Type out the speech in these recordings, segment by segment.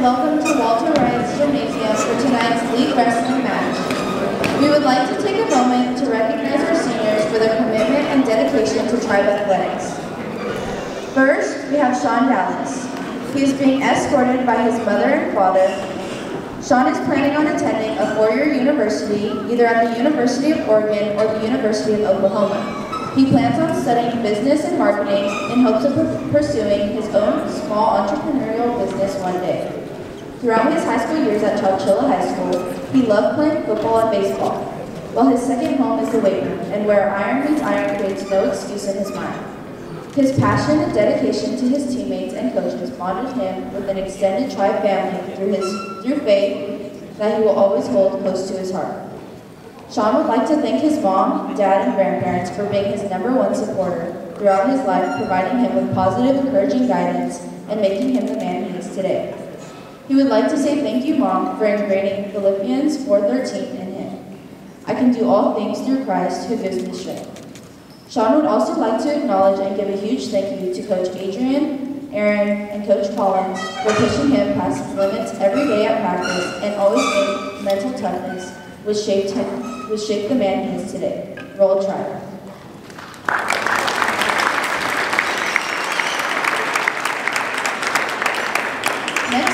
welcome to Walter Ryan's Gymnasium for tonight's league wrestling match. We would like to take a moment to recognize our seniors for their commitment and dedication to tribe athletics. First, we have Sean Dallas. He is being escorted by his mother and father. Sean is planning on attending a four-year university, either at the University of Oregon or the University of Oklahoma. He plans on studying business and marketing in hopes of pursuing his own small entrepreneurial business one day. Throughout his high school years at Chowchilla High School, he loved playing football and baseball, while his second home is the weight room, and where iron meets iron creates no excuse in his mind. His passion and dedication to his teammates and coaches bonded him with an extended tribe family through, his, through faith that he will always hold close to his heart. Sean would like to thank his mom, dad, and grandparents for being his number one supporter throughout his life, providing him with positive, encouraging guidance and making him the man he is today. He would like to say thank you, Mom, for ingraining Philippians 4.13 in him. I can do all things through Christ who gives me strength. Sean would also like to acknowledge and give a huge thank you to Coach Adrian, Aaron, and Coach Collins for pushing him past his limits every day at practice and always made mental toughness which shaped him, which shaped the man he is today. Roll Tribe.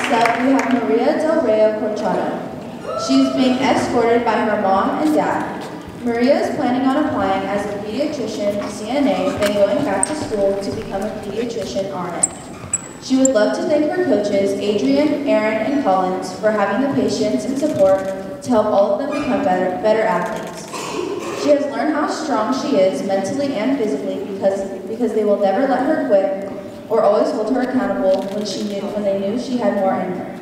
Next up, we have Maria Del Rey Corchado. She is being escorted by her mom and dad. Maria is planning on applying as a pediatrician CNA, then going back to school to become a pediatrician RN. She would love to thank her coaches, Adrian, Aaron, and Collins, for having the patience and support to help all of them become better, better athletes. She has learned how strong she is mentally and physically because, because they will never let her quit or always hold her accountable when, she knew, when they knew she had more in her.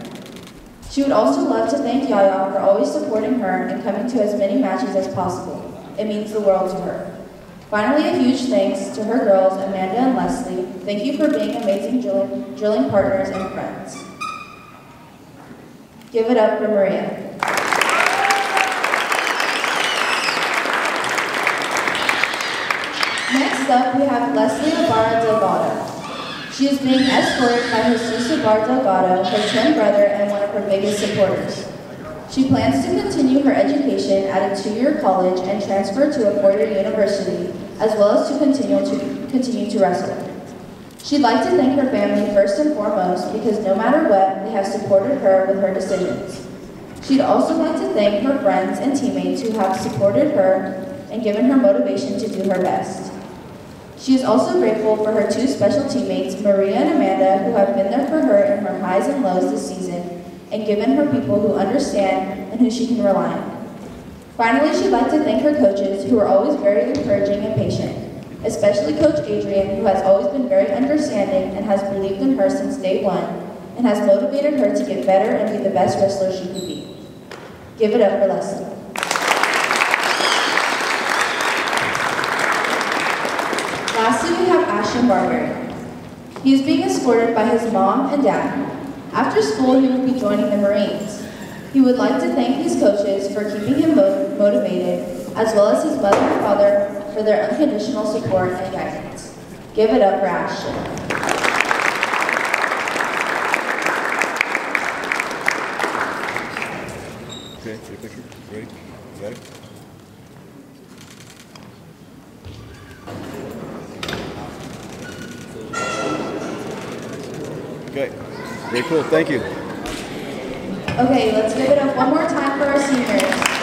She would also love to thank Yaya for always supporting her and coming to as many matches as possible. It means the world to her. Finally, a huge thanks to her girls, Amanda and Leslie. Thank you for being amazing drilling, drilling partners and friends. Give it up for Maria. Next up, we have Leslie Ibarra Delgado. She is being escorted by her sister Bar Delgado, her twin brother, and one of her biggest supporters. She plans to continue her education at a two-year college and transfer to a four-year university, as well as to continue to continue to wrestle. She'd like to thank her family first and foremost because no matter what, they have supported her with her decisions. She'd also like to thank her friends and teammates who have supported her and given her motivation to do her best. She is also grateful for her two special teammates, Maria and Amanda, who have been there for her in her highs and lows this season and given her people who understand and who she can rely on. Finally, she'd like to thank her coaches who are always very encouraging and patient, especially Coach Adrian, who has always been very understanding and has believed in her since day one and has motivated her to get better and be the best wrestler she could be. Give it up for Leslie. Lastly, we have Ashton Barber. He is being escorted by his mom and dad, after school, he will be joining the Marines. He would like to thank his coaches for keeping him motivated, as well as his mother and father for their unconditional support and guidance. Give it up for Ashton. Okay, take a picture. Ready? got Okay. Very cool. Thank you. Okay, let's give it up one more time for our seniors.